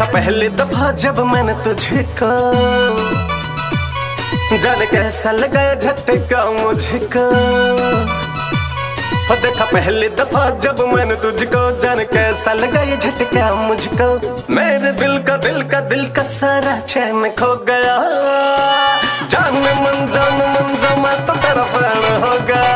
पहली दफ़ा जब मैंने तुझको जाने कैसा लगा झटका मुझको हो देखा पहले दफ़ा जब मैंने तुझको, जाने कैसा लगा ये झटका मुझको। मेरे दिल का दिल का दिल का सारा चैन खो गया। जान मन जान मन जमा तो तेरा फ़ैन हो गया।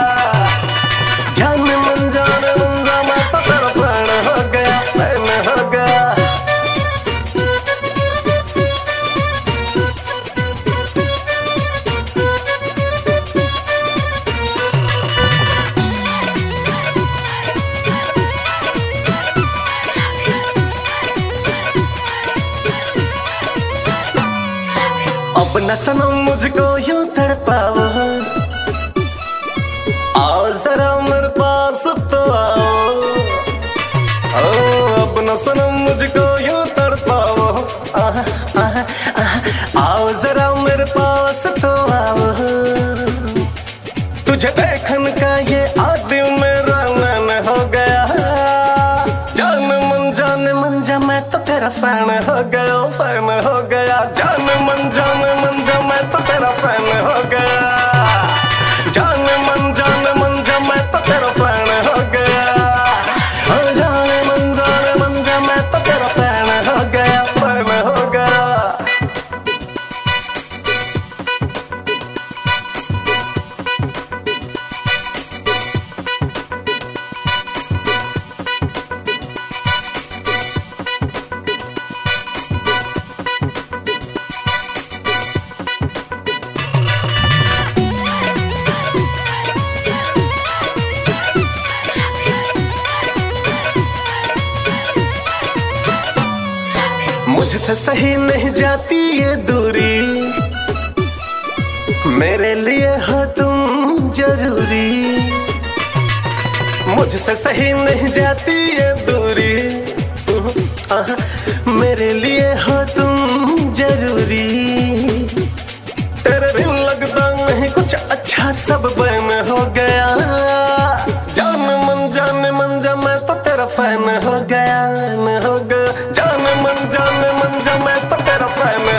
अब न सनम मुझको यूँ तड़पाओ। आओ जरा मेरे पास तो आओ। ओ, अब न सनम मुझको यूँ तड़पाओ। आओ जरा मेरे पास तो आओ। तुझे देखन का ये आदि मेरा नैन हो गया। जान मन जान मन जा मैं तो तेरा फ़ैन हो गया फ़ैन हो गया। जान मन जान मुझसे सही नहीं जाती ये दूरी। मेरे लिए हो तुम ज़रूरी। मुझसे सही नहीं जाती ये दूरी। मेरे लिए हो हो गया जान मन जान मन जा मैं तो तेरा फ़ैन